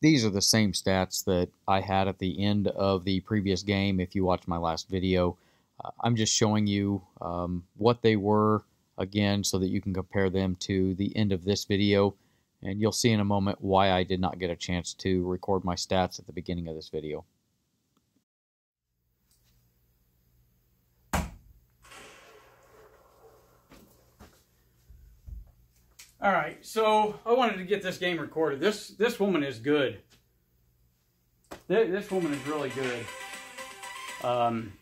these are the same stats that I had at the end of the previous game if you watched my last video. Uh, I'm just showing you um, what they were again so that you can compare them to the end of this video and you'll see in a moment why I did not get a chance to record my stats at the beginning of this video. All right, so I wanted to get this game recorded. This this woman is good. This, this woman is really good. Um,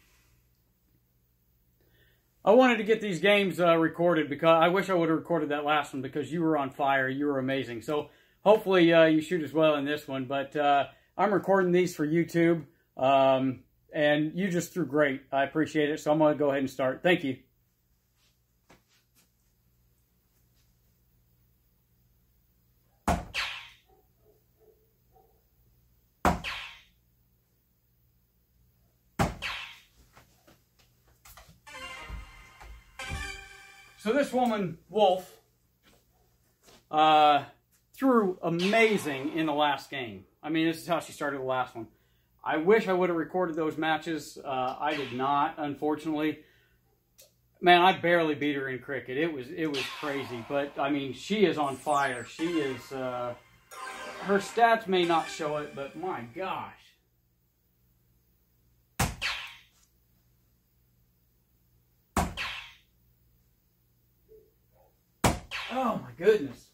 I wanted to get these games uh, recorded because I wish I would have recorded that last one because you were on fire. You were amazing. So hopefully uh, you shoot as well in this one. But uh, I'm recording these for YouTube, um, and you just threw great. I appreciate it. So I'm going to go ahead and start. Thank you. Woman, Wolfe, uh, threw amazing in the last game. I mean, this is how she started the last one. I wish I would have recorded those matches. Uh, I did not, unfortunately. Man, I barely beat her in cricket. It was it was crazy, but I mean, she is on fire. She is. Uh, her stats may not show it, but my gosh. Oh my goodness.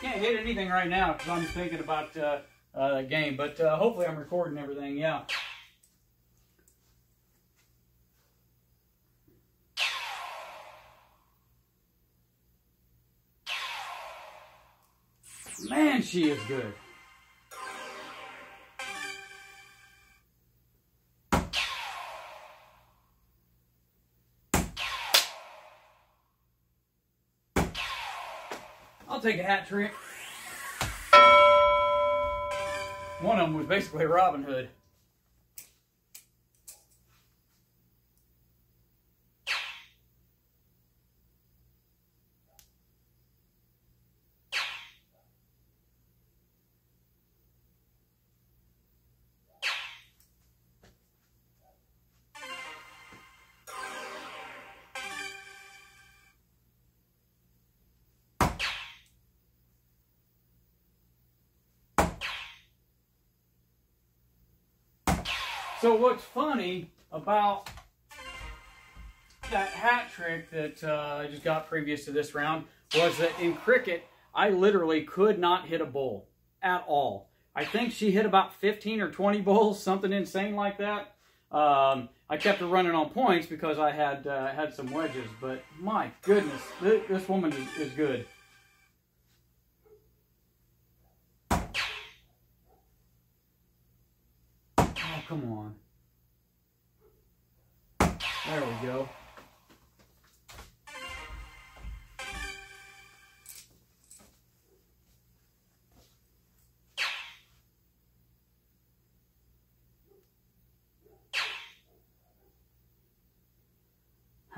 Can't hit anything right now because I'm thinking about uh, uh, the game, but uh, hopefully I'm recording everything, yeah. Man, she is good. Take a hat trick. One of them was basically Robin Hood. So what's funny about that hat trick that uh, I just got previous to this round was that in cricket, I literally could not hit a bull at all. I think she hit about 15 or 20 bulls, something insane like that. Um, I kept her running on points because I had uh, had some wedges, but my goodness, this, this woman is, is good. Oh, come on. There we go.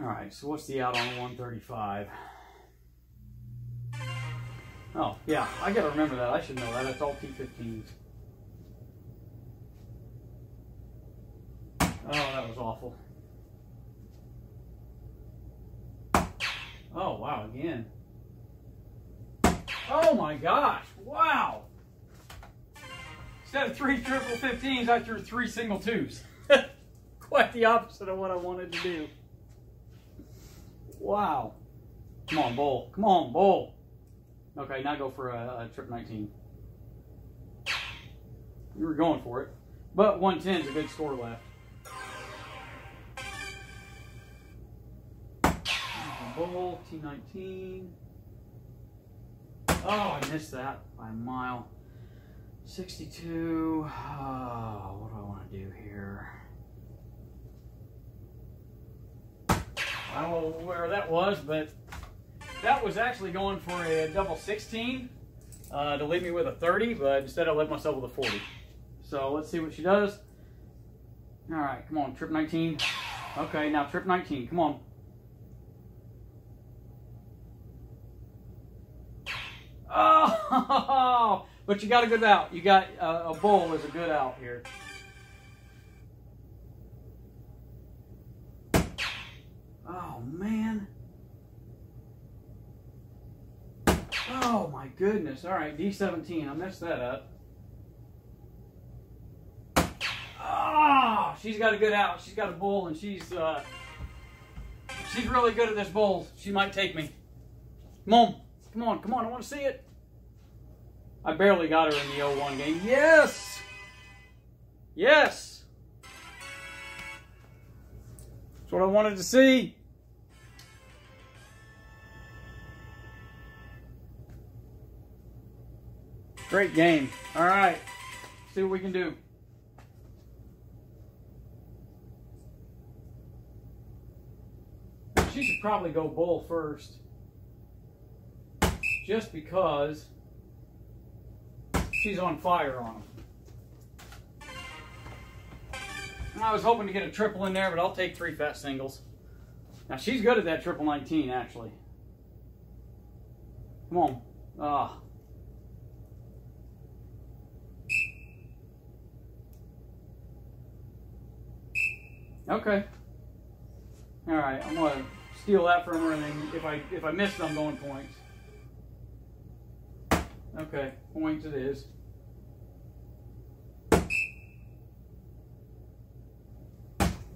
All right, so what's the out on 135? Oh, yeah, I gotta remember that. I should know that. It's all T15s. Oh, that was awful. Oh, wow, again. Oh my gosh, wow. Instead of three triple 15s, I threw three single twos. Quite the opposite of what I wanted to do. Wow. Come on, bull. Come on, bull. Okay, now go for a, a trip 19. You were going for it. But 110 is a good score left. Bull, T19. Oh, I missed that by a mile. 62. Oh, what do I want to do here? I don't know where that was, but that was actually going for a double 16 uh, to leave me with a 30, but instead I left myself with a 40. So let's see what she does. All right, come on, trip 19. Okay, now trip 19, come on. Oh, But you got a good out. You got uh, a bull is a good out here. Oh man. Oh my goodness. All right, D17. I messed that up. Ah, oh, she's got a good out. She's got a bull, and she's uh, she's really good at this bull. She might take me. Come on, come on, come on. I want to see it. I barely got her in the 0-1 game. Yes, yes. That's what I wanted to see. Great game. All right. See what we can do. She should probably go bull first. Just because she's on fire on them. I was hoping to get a triple in there, but I'll take three fat singles. Now she's good at that triple 19, actually. Come on. Ah. Okay. All right, I'm gonna steal that from her, and then if I if I miss I'm going points. Okay, points it is.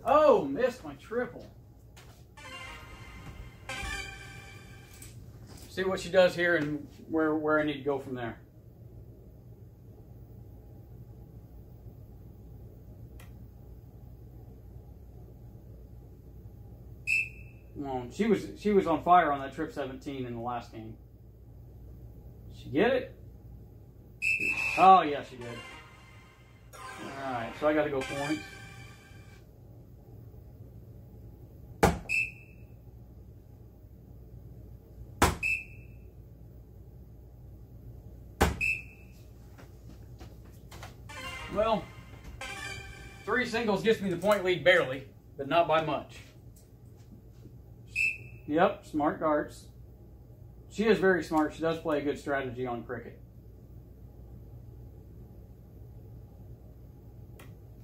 Oh, missed my triple. See what she does here and where where I need to go from there. She was she was on fire on that trip 17 in the last game. She get it? Oh yeah, she did. All right, so I got to go points. Well, three singles gets me the point lead barely, but not by much. Yep, smart darts. She is very smart. She does play a good strategy on cricket.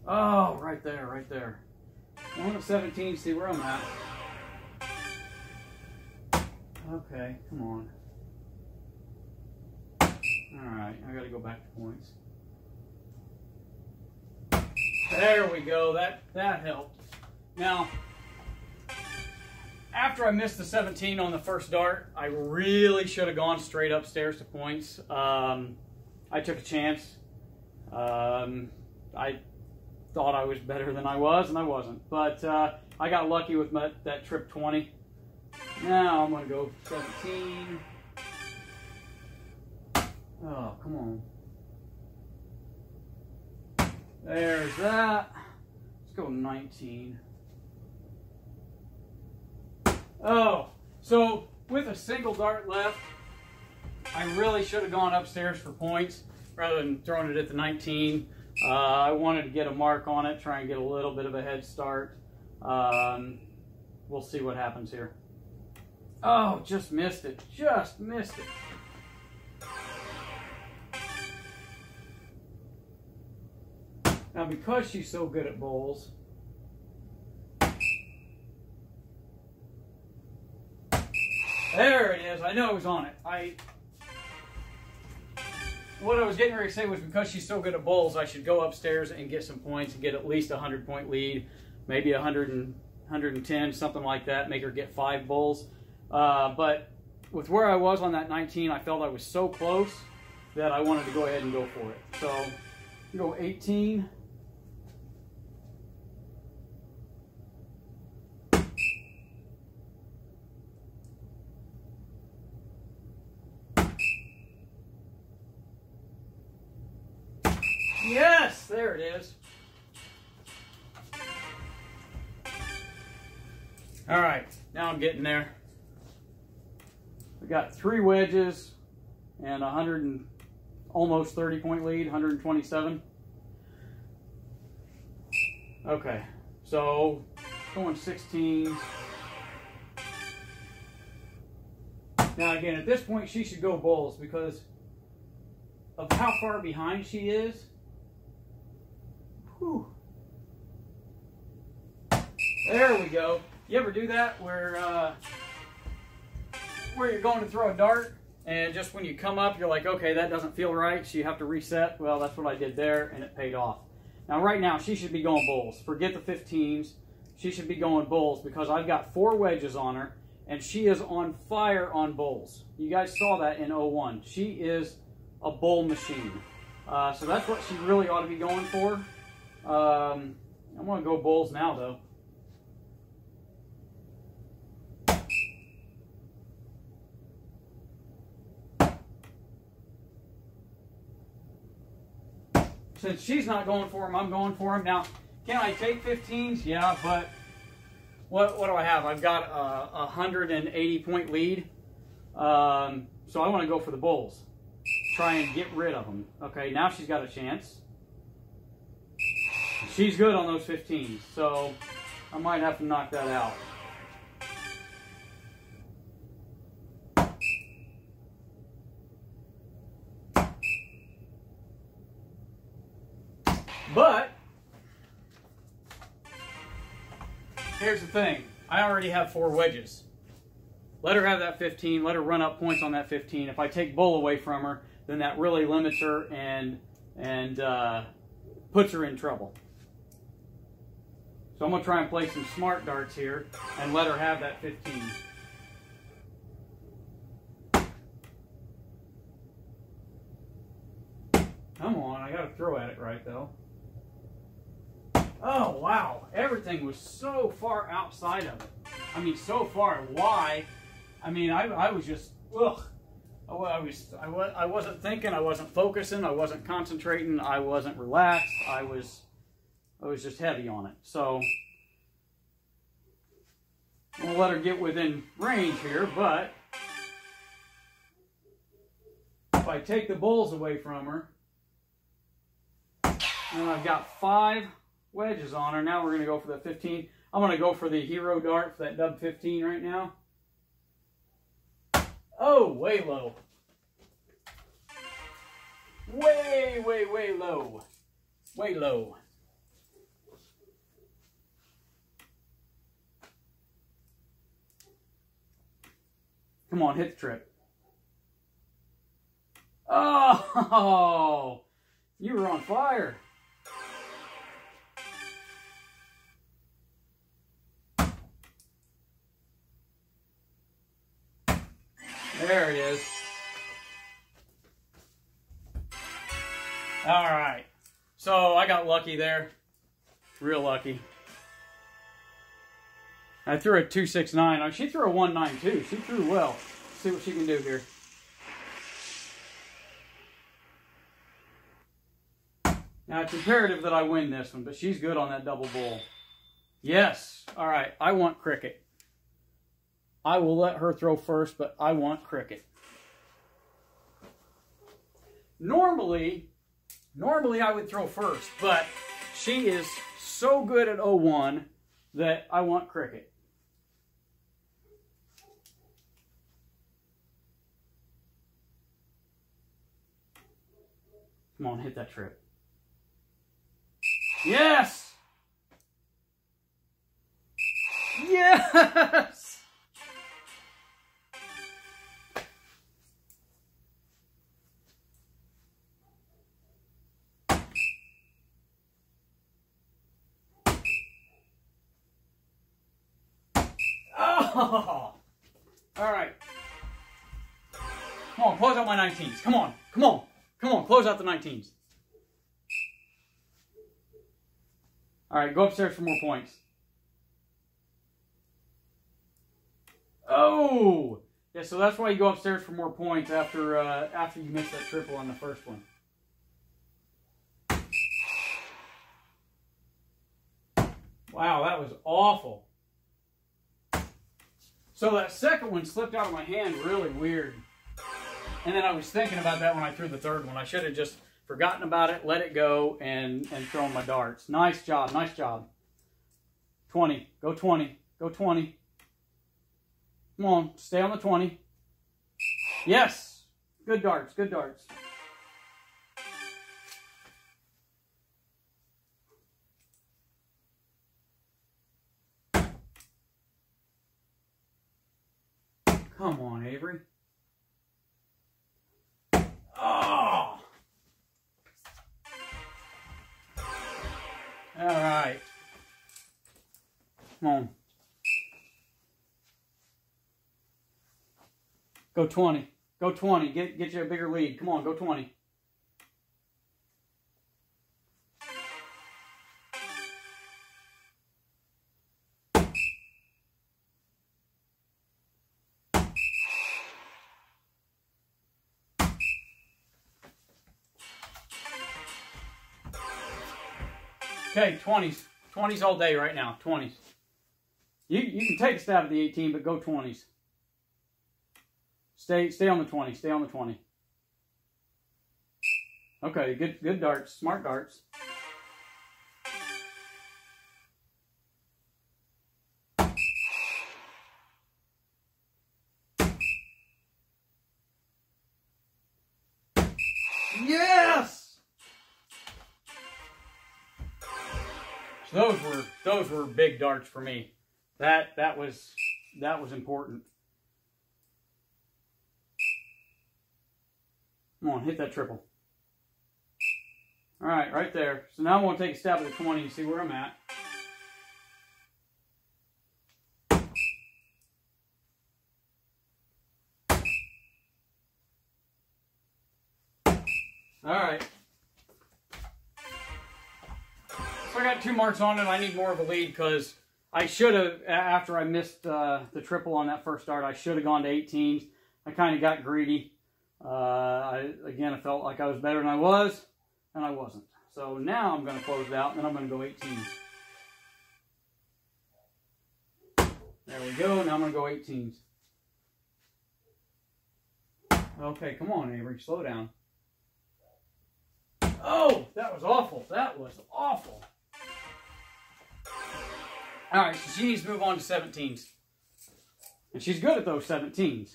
Oh, right there, right there. One of 17, see where I'm at. Okay, come on. Alright, I gotta go back to points. There we go, that, that helped. Now, after I missed the 17 on the first dart, I really should have gone straight upstairs to points. Um, I took a chance. Um, I thought I was better than I was, and I wasn't. But uh, I got lucky with my, that trip 20. Now I'm going to go 17. Oh, come on. There's that. Let's go 19. Oh, so with a single dart left, I really should have gone upstairs for points rather than throwing it at the 19. Uh, I wanted to get a mark on it, try and get a little bit of a head start. Um, we'll see what happens here. Oh, just missed it. Just missed it. Now, because she's so good at bulls, There it is. I know it was on it. I what I was getting ready to say was because she's so good at bulls, I should go upstairs and get some points and get at least a 100 point lead, maybe 100 and, 110, something like that, make her get five bulls. Uh, but with where I was on that 19, I felt I was so close that I wanted to go ahead and go for it. So, go 18. Yes, there it is. All right, now I'm getting there. We got three wedges and 100 and almost 30 point lead, 127. Okay, so going 16. Now again, at this point, she should go bulls because of how far behind she is. Whew. There we go. You ever do that where uh, where you're going to throw a dart and just when you come up you're like, okay, that doesn't feel right, so you have to reset. Well, that's what I did there and it paid off. Now right now she should be going bulls. Forget the 15s. She should be going bulls because I've got four wedges on her and she is on fire on bulls. You guys saw that in 01. She is a bull machine. Uh, so that's what she really ought to be going for. Um, I'm going to go bulls now, though. Since she's not going for him, I'm going for him. Now, can I take 15s? Yeah, but what, what do I have? I've got a, a 180 point lead. Um, so I want to go for the bulls. Try and get rid of them. Okay, now she's got a chance. She's good on those 15s, so I might have to knock that out. But here's the thing. I already have four wedges. Let her have that 15. Let her run up points on that 15. If I take bull away from her, then that really limits her and and uh, puts her in trouble. So I'm going to try and play some smart darts here and let her have that 15. Come on, I got to throw at it right though. Oh, wow. Everything was so far outside of it. I mean, so far. Why? I mean, I, I was just, ugh. I was, I, was, I wasn't thinking, I wasn't focusing, I wasn't concentrating, I wasn't relaxed, I was, I was just heavy on it. So, we'll let her get within range here, but if I take the bulls away from her, and I've got five wedges on her. Now we're going to go for the 15. I'm going to go for the hero dart for that dub 15 right now. Oh, way low. Way, way, way low. Way low. Come on, hit the trip. Oh, you were on fire. There it is. All right. So I got lucky there. Real lucky. I threw a 269. She threw a 192. She threw well. Let's see what she can do here. Now it's imperative that I win this one, but she's good on that double bull. Yes. All right. I want cricket. I will let her throw first, but I want cricket. Normally, normally I would throw first, but she is so good at 01 that I want cricket. Come on, hit that trip. Yes! Yes! Oh! All right. Come on, close out my 19s. Come on, come on, come on, close out the 19s. All right, go upstairs for more points. Oh! Yeah, so that's why you go upstairs for more points after uh, after you miss that triple on the first one. Wow, that was awful. So that second one slipped out of my hand really weird. And then I was thinking about that when I threw the third one. I should have just forgotten about it, let it go, and, and thrown my darts. Nice job, nice job. 20, go 20, go 20. Come on, stay on the 20. Yes, good darts, good darts. Go 20. Go 20. Get get you a bigger lead. Come on, go 20. Okay, 20s. 20s all day right now. 20s. You, you can take a stab at the 18, but go 20s. Stay stay on the 20. Stay on the 20. Okay, good good darts. Smart darts. Yes! Those were those were big darts for me. That that was that was important. Come on, hit that triple. All right, right there. So now I'm going to take a stab at the 20 and see where I'm at. All right. So I got two marks on it. I need more of a lead because I should have, after I missed uh, the triple on that first start, I should have gone to 18s. I kind of got greedy. Uh, I, again, I felt like I was better than I was, and I wasn't. So now I'm going to close it out, and then I'm going to go 18. There we go. Now I'm going to go 18s. Okay, come on, Avery. Slow down. Oh, that was awful. That was awful. All right, so she needs to move on to 17s. And she's good at those 17s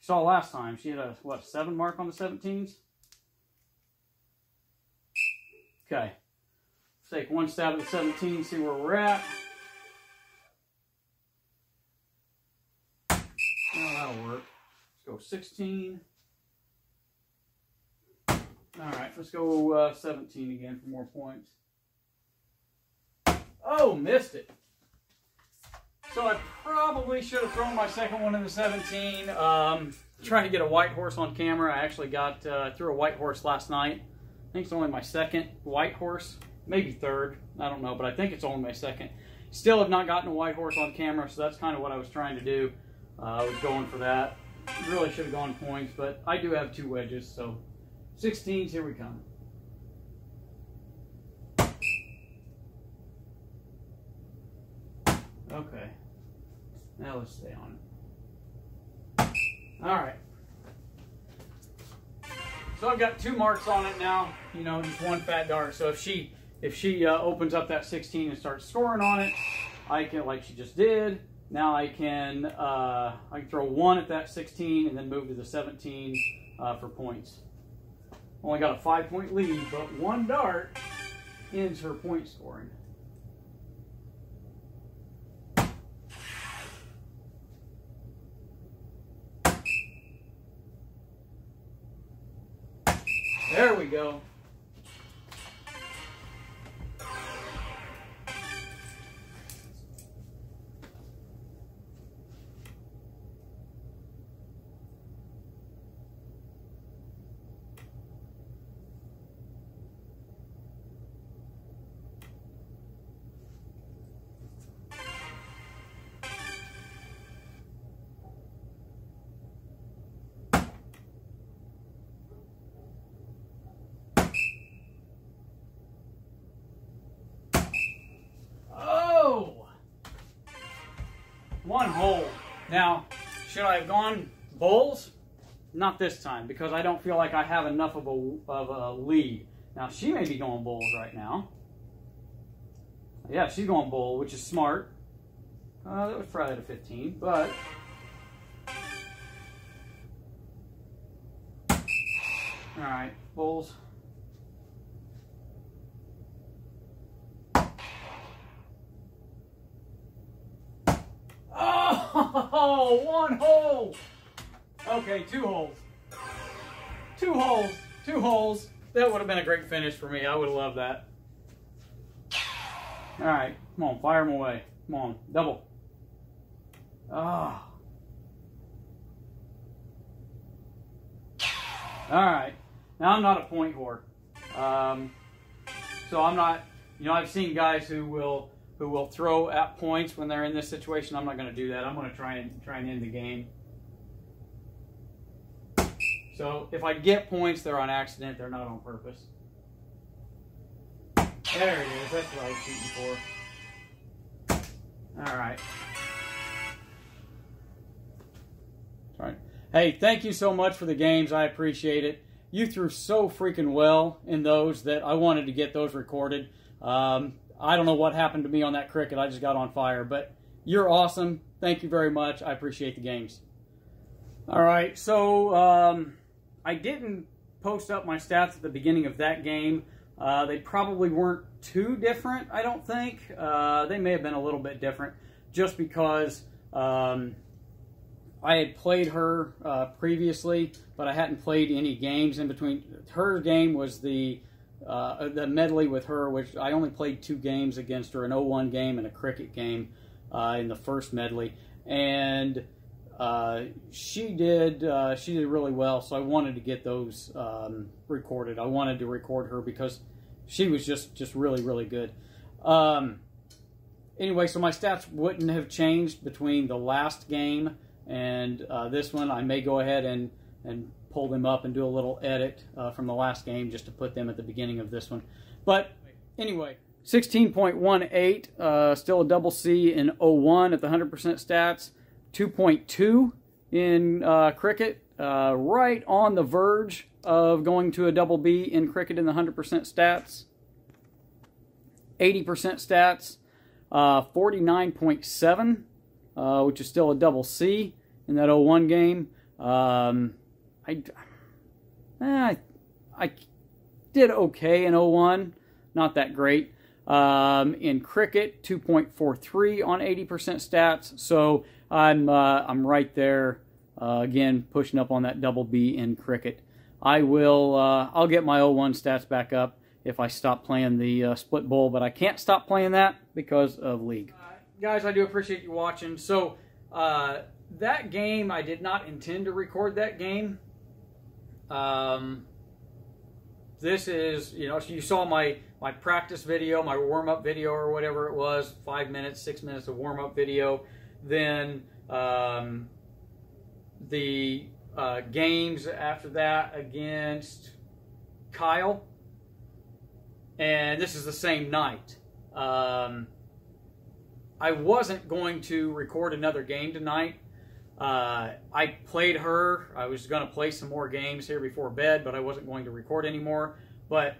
saw last time, she had a, what, seven mark on the 17s? Okay. Let's take one stab at the 17, see where we're at. That'll work. Let's go 16. All right, let's go uh, 17 again for more points. Oh, missed it. So I probably should have thrown my second one in the 17. Um, trying to get a white horse on camera. I actually got uh, threw a white horse last night. I think it's only my second white horse, maybe third. I don't know, but I think it's only my second. Still have not gotten a white horse on camera, so that's kind of what I was trying to do. Uh, I was going for that. Really should have gone points, but I do have two wedges, so 16s, here we come. Okay. Now let's stay on it. All right. So I've got two marks on it now. You know, just one fat dart. So if she if she uh, opens up that 16 and starts scoring on it, I can like she just did. Now I can uh, I can throw one at that 16 and then move to the 17 uh, for points. Only got a five point lead, but one dart ends her point scoring. There we go. One hole. Now, should I have gone bulls? Not this time, because I don't feel like I have enough of a, of a lead. Now, she may be going bulls right now. Yeah, she's going bull, which is smart. Uh, that was probably a 15, but... Alright, bulls. Oh, one hole. Okay, two holes. Two holes. Two holes. That would have been a great finish for me. I would have loved that. All right, come on, fire them away. Come on, double. Ah. All right. Now I'm not a point whore, um, so I'm not. You know, I've seen guys who will who will throw at points when they're in this situation. I'm not going to do that. I'm going to try and try and end the game. So if I get points, they're on accident. They're not on purpose. There it is. That's what I was shooting for. All right. All right. Hey, thank you so much for the games. I appreciate it. You threw so freaking well in those that I wanted to get those recorded. Um, I don't know what happened to me on that cricket. I just got on fire, but you're awesome. Thank you very much. I appreciate the games. All right, so um, I didn't post up my stats at the beginning of that game. Uh, they probably weren't too different, I don't think. Uh, they may have been a little bit different just because um, I had played her uh, previously, but I hadn't played any games in between. Her game was the uh, the medley with her, which I only played two games against her, an 0-1 game and a cricket game uh, in the first medley, and uh, she did uh, she did really well. So I wanted to get those um, recorded. I wanted to record her because she was just just really really good. Um, anyway, so my stats wouldn't have changed between the last game and uh, this one. I may go ahead and and pull them up and do a little edit uh, from the last game just to put them at the beginning of this one. But anyway, 16.18, uh, still a double C in 01 at the 100% stats. 2.2 in uh, cricket, uh, right on the verge of going to a double B in cricket in the 100% stats. 80% stats, uh, 49.7, uh, which is still a double C in that 01 game. Um, I, eh, I did okay in 01, not that great. Um, in cricket, 2.43 on 80% stats. So I'm uh, I'm right there uh, again, pushing up on that double B in cricket. I will uh, I'll get my 01 stats back up if I stop playing the uh, split bull, but I can't stop playing that because of league. Guys, I do appreciate you watching. So uh, that game, I did not intend to record that game. Um, this is, you know, so you saw my, my practice video, my warm-up video or whatever it was, five minutes, six minutes of warm-up video. Then um, the uh, games after that against Kyle. And this is the same night. Um, I wasn't going to record another game tonight uh, I played her. I was going to play some more games here before bed, but I wasn't going to record anymore. But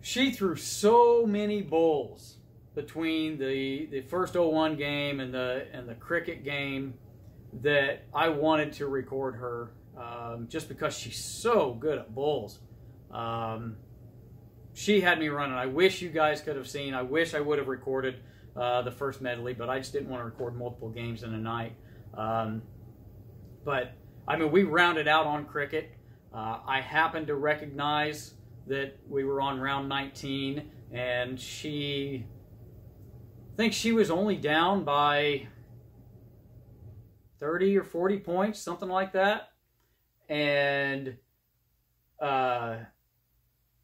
she threw so many bulls between the the first 01 game and the and the cricket game that I wanted to record her um, just because she's so good at bulls. Um, she had me running. I wish you guys could have seen. I wish I would have recorded uh, the first medley, but I just didn't want to record multiple games in a night. Um, but I mean, we rounded out on cricket. Uh, I happened to recognize that we were on round 19, and she, I think she was only down by 30 or 40 points, something like that. And uh,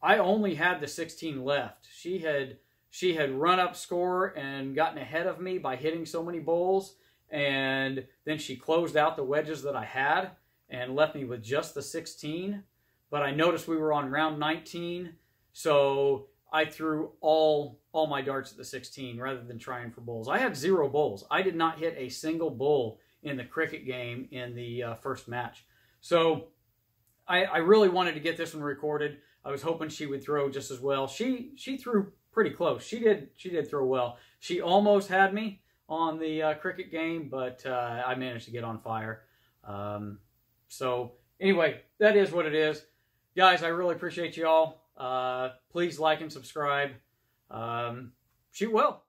I only had the 16 left. She had she had run up score and gotten ahead of me by hitting so many bulls and then she closed out the wedges that I had and left me with just the 16. But I noticed we were on round 19, so I threw all all my darts at the 16 rather than trying for bulls. I had zero bulls. I did not hit a single bull in the cricket game in the uh, first match. So I, I really wanted to get this one recorded. I was hoping she would throw just as well. She she threw pretty close. She did she did throw well. She almost had me, on the uh, cricket game, but uh, I managed to get on fire. Um, so anyway, that is what it is. Guys, I really appreciate you all. Uh, please like and subscribe. Um, shoot well.